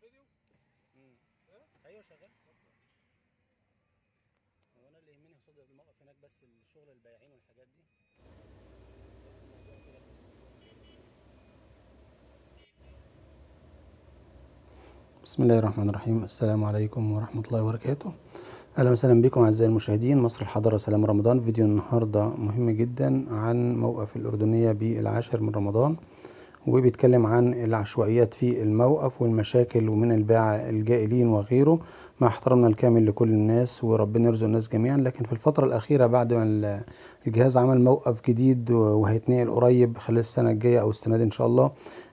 الفيديو أيوه شغال. هو أنا اللي يهمني قصاد الموقف هناك بس الشغل البياعين والحاجات دي. بسم الله الرحمن الرحيم. السلام عليكم ورحمة الله وبركاته. أهلا وسهلا بكم أعزائي المشاهدين. مصر الحضارة سلام رمضان. فيديو النهاردة مهم جدا عن موقف الأردنية بالعاشر من رمضان. وبيتكلم عن العشوائيات في الموقف والمشاكل ومن الباعة الجائلين وغيره. مع احترامنا الكامل لكل الناس وربنا يرزق الناس جميعا. لكن في الفترة الأخيرة بعد ما الجهاز عمل موقف جديد وهيتنقل قريب خلال السنة الجاية أو السنة دي إن شاء الله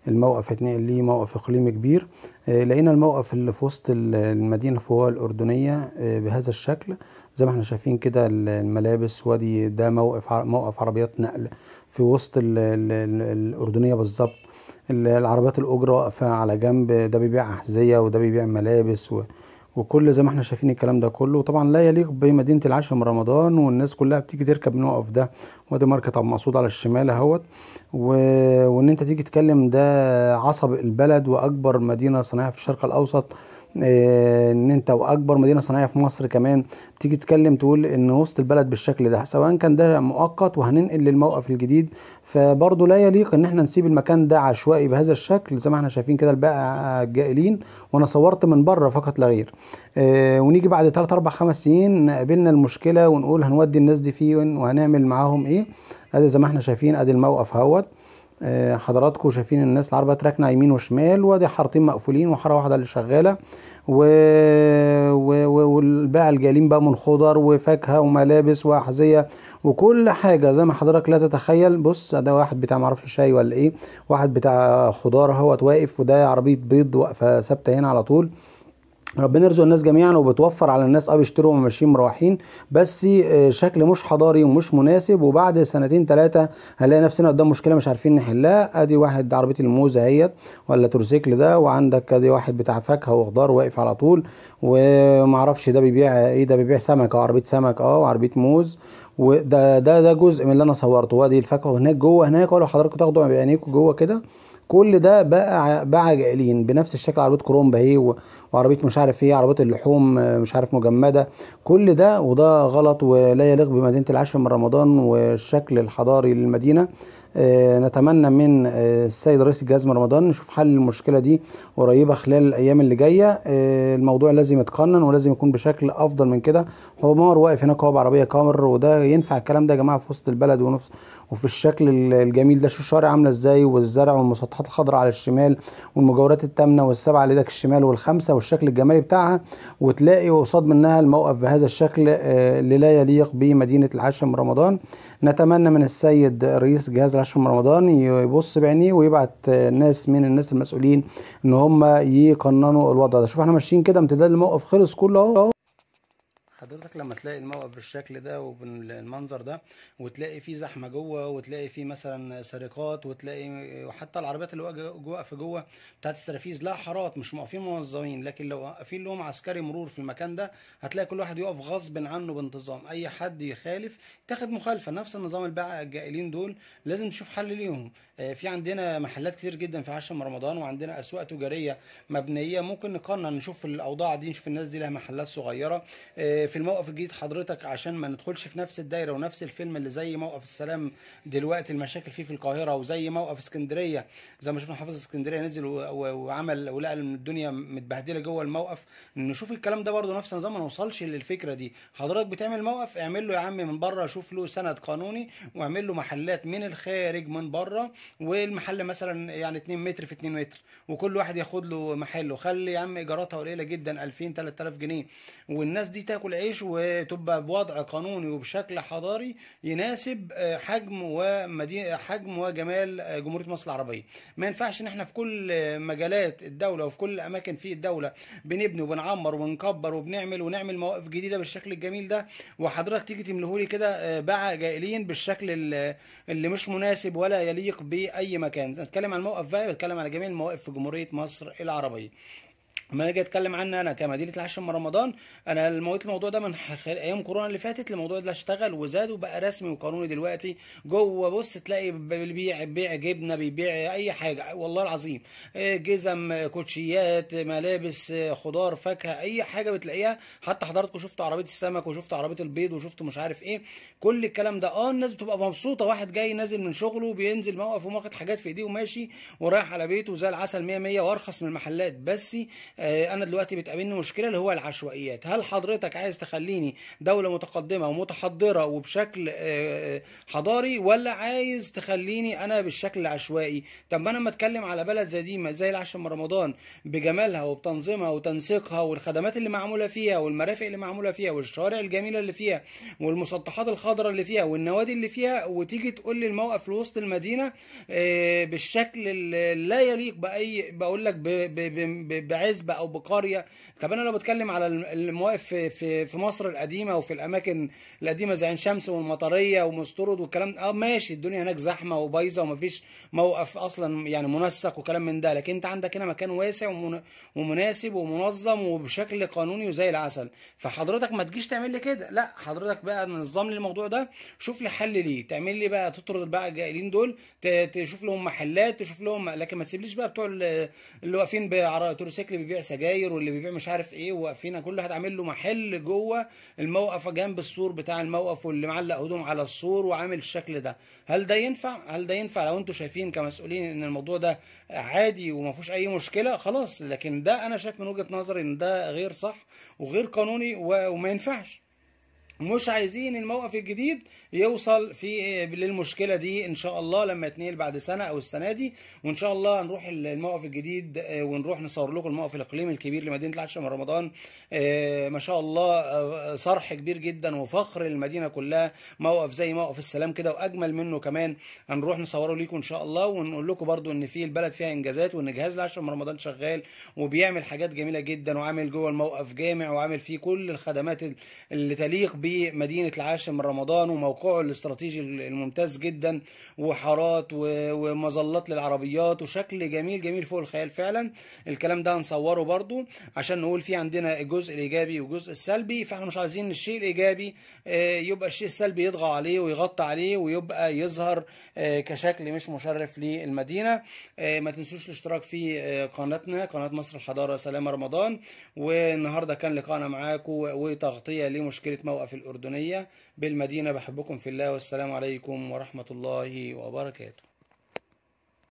الموقف هيتنقل ليه موقف إقليمي كبير. لقينا الموقف اللي في وسط المدينة فوق الأردنية بهذا الشكل. زي ما إحنا شايفين كده الملابس وادي ده موقف موقف عربيات نقل. في وسط ال ال ال الأردنية بالظبط العربيات الأجرة واقفة على جنب ده بيبيع أحذية وده بيبيع ملابس و وكل زي ما إحنا شايفين الكلام ده كله. طبعا لا يليق بمدينة العاشر من رمضان والناس كلها بتيجي تركب الموقف ده. وادي ماركت عبد المقصود على الشمال أهوت. و... وإن أنت تيجي تتكلم ده عصب البلد وأكبر مدينة صناعية في الشرق الأوسط إن أنت وأكبر مدينة صناعية في مصر كمان تيجي تتكلم تقول إن وسط البلد بالشكل ده. سواء كان ده مؤقت وهننقل للموقف الجديد فبرضه لا يليق إن إحنا نسيب المكان ده عشوائي بهذا الشكل. زي ما إحنا شايفين كده البائع الجائلين وأنا صورت من بره فقط لا غير. آه ونيجي بعد 3 4 5 سنين قابلنا المشكلة ونقول هنودي الناس دي فين وهنعمل معاهم إيه؟ أدي زي ما إحنا شايفين أدي الموقف أهوت. حضراتكم شايفين الناس العربيات راكنه يمين وشمال وادي حارتين مقفولين وحارة واحدة اللي شغالة. و... و... والباقي الجايين بقى من خضر وفاكهة وملابس وأحذية وكل حاجة. زي ما حضرتك لا تتخيل بص ده واحد بتاع معرفش شاي ولا إيه واحد بتاع خضار أهوت واقف وده عربية بيض واقفة ثابتة هنا على طول. ربنا يرزق الناس جميعا وبتوفر على الناس. آه بيشتروا وماشيين مروحين. بس شكل مش حضاري ومش مناسب. وبعد سنتين ثلاثة هنلاقي نفسنا قدام مشكلة مش عارفين نحلها. أدي واحد عربية الموز أهيت ولا تروسيكل ده. وعندك أدي واحد بتاع فاكهة وخضار واقف على طول. ومعرفش ده بيبيع إيه ده بيبيع سمك أو عربية سمك آه وعربيه موز. وده ده ده جزء من اللي أنا صورته. وأدي الفاكهة هناك جوه هناك. ولو حضراتكم تاخدوا بعينيكم جوه كده؟ كل ده بقى باع جائلين بنفس الشكل. عربية كرومب أهي وعربية مش عارف إيه عربيه اللحوم مش عارف مجمدة. كل ده وده غلط ولا يليق بمدينة العاشر من رمضان والشكل الحضاري للمدينة. آه نتمنى من آه السيد رئيس الجهاز من رمضان نشوف حل المشكلة دي قريبة خلال الأيام اللي جاية. آه الموضوع لازم يتقنن ولازم يكون بشكل أفضل من كده. حمار واقف هناك هو بعربية كامر وده ينفع الكلام ده يا جماعة في وسط البلد ونفس وفي الشكل الجميل ده. شوف الشوارع عاملة إزاي والزرع والمسطحات الخضراء على الشمال والمجاورات الثامنه والسبعة على إيدك الشمال والخمسة والشكل الجمالي بتاعها وتلاقي قصاد منها الموقف بهذا الشكل اللي لا يليق بمدينة العاشر من رمضان. نتمنى من السيد رئيس جهاز العاشر من رمضان يبص بعينيه ويبعت ناس من الناس المسؤولين إن هم يقننوا الوضع ده. شوف إحنا ماشيين كده امتداد الموقف خلص كله أهو. حضرتك لما تلاقي الموقف بالشكل ده وبالمنظر ده وتلاقي فيه زحمة جوه وتلاقي فيه مثلا سرقات وتلاقي وحتى العربيات اللي واقفة جوه بتاعت السرافيز لا حارات مش واقفين موظفين لكن لو واقفين لهم عسكري مرور في المكان ده هتلاقي كل واحد يقف غصب عنه بانتظام. أي حد يخالف تاخد مخالفة. نفس النظام الباعة الجائلين دول لازم تشوف حل ليهم. في عندنا محلات كتير جدا في عشر رمضان وعندنا أسواق تجارية مبنية. ممكن نقارن نشوف الأوضاع دي نشوف الناس دي لها محلات صغيرة. في الموقف الجديد حضرتك عشان ما ندخلش في نفس الدايرة ونفس الفيلم اللي زي موقف السلام دلوقتي المشاكل فيه في القاهرة وزي موقف اسكندرية. زي ما شفنا حافظ اسكندرية نزل وعمل ولقى إن الدنيا متبهدلة جوه الموقف. نشوف الكلام ده برده نفس النظام ما نوصلش للفكرة دي. حضرتك بتعمل موقف اعمل له يا عم من بره شوف له سند قانوني واعمل له محلات من الخارج من بره والمحل مثلا يعني 2 متر في 2 متر وكل واحد ياخد له محل وخلي يا عم إيجاراتها قليلة جدا 2000 3000 جنيه. والناس دي تاكل عيش وتبقى بوضع قانوني وبشكل حضاري يناسب حجم ومدينه حجم وجمال جمهورية مصر العربية. ما ينفعش إن إحنا في كل مجالات الدولة وفي كل أماكن في الدولة بنبني وبنعمر وبنكبر وبنعمل ونعمل مواقف جديدة بالشكل الجميل ده وحضرتك تيجي تملهولي كده باع جائلين بالشكل اللي مش مناسب ولا يليق بأي مكان. نتكلم عن الموقف بقى بتكلم على جميع المواقف في جمهورية مصر العربية. ما أجي أتكلم عني أنا كمدينة العاشر من رمضان أنا الموت الموضوع ده من ح- أيام كورونا اللي فاتت الموضوع ده اشتغل وزاد وبقى رسمي وقانوني دلوقتي. جوه بص تلاقي بيبيع بيع جبنة بيبيع أي حاجة والله العظيم. آه، جزم آه، كوتشيات ملابس آه، خضار فاكهة أي حاجة بتلاقيها. حتى حضراتكم شفتوا عربية السمك وشفتوا عربية البيض وشفتوا مش عارف إيه. كل الكلام ده آه الناس بتبقى مبسوطة. واحد جاي نازل من شغله بينزل موقف وماخد حاجات في ايديه وماشي ورايح على بيته زي العسل 100 100 وأرخص من المحلات. بس أنا دلوقتي بتقابلني مشكلة اللي هو العشوائيات. هل حضرتك عايز تخليني دولة متقدمة ومتحضرة وبشكل آه، حضاري ولا عايز تخليني أنا بالشكل العشوائي؟ طب أنا لما أتكلم على بلد زي دي زي العاشر من رمضان بجمالها وبتنظيمها وتنسيقها والخدمات اللي معمولة فيها والمرافق اللي معمولة فيها والشوارع الجميلة اللي فيها والمسطحات الخضراء اللي فيها والنوادي اللي فيها وتيجي تقول لي الموقف في وسط المدينة آه، بالشكل اللي لا يليق بأي بقول لك ب- ب- ب- بعزبه أو بقريه طب أنا لو بتكلم على الم- المواقف في في في مصر القديمة وفي الأماكن القديمة زي عين شمس والمطرية ومسترد والكلام آه ماشي الدنيا هناك زحمة وبايظة ومفيش موقف أصلا يعني منسق وكلام من ده. لكن أنت عندك هنا مكان واسع ومن- ومناسب ومنظم وبشكل قانوني وزي العسل. فحضرتك ما تجيش تعمل لي كده. لا حضرتك بقى نظم لي الموضوع ده شوف لي حل ليه. تعمل لي بقى تطرد بقى الجائلين دول تشوف لهم محلات تشوف لهم لكن ما تسيبليش بقى بتوع ال- اللي واقفين بعربية بيبيع سجاير واللي بيبيع مش عارف إيه واقفين كل واحد عامل له محل جوه الموقف جنب السور بتاع الموقف واللي معلق هدوم على السور وعامل الشكل ده. هل ده ينفع؟ هل ده ينفع؟ لو أنتوا شايفين كمسؤولين إن الموضوع ده عادي وما فيهوش أي مشكلة خلاص. لكن ده أنا شايف من وجهة نظري إن ده غير صح وغير قانوني وما ينفعش. مش عايزين الموقف الجديد يوصل في للمشكلة دي إن شاء الله لما يتنقل بعد سنة أو السنة دي وإن شاء الله نروح الموقف الجديد آه، ونروح نصور لكم الموقف الإقليمي الكبير لمدينة العاشر من رمضان. آه، ما شاء الله آه، صرح كبير جدا وفخر المدينة كلها. موقف زي موقف السلام كده وأجمل منه كمان. هنروح نصوره لكم إن شاء الله ونقول لكم برضو إن في البلد فيها إنجازات وإن جهاز العاشر من رمضان شغال وبيعمل حاجات جميلة جدا وعامل جوه الموقف جامع وعامل فيه كل الخدمات اللي تليق بمدينة العاشر من رمضان وموقعه الاستراتيجي الممتاز جدا وحارات ومظلات للعربيات وشكل جميل جميل فوق الخيال فعلا. الكلام ده هنصوره برضو عشان نقول فيه عندنا الجزء الايجابي والجزء السلبي فإحنا مش عايزين الشيء الإيجابي آه، يبقى الشيء السلبي يطغى عليه ويغطي عليه ويبقى يظهر آه، كشكل مش مشرف للمدينة. آه، ما تنسوش الاشتراك في قناتنا قناة مصر الحضارة سلام رمضان. والنهاردة كان لقاءنا معاكم وتغطية لمشكلة موقف الأردنية بالمدينة. بحبكم في الله والسلام عليكم ورحمة الله وبركاته.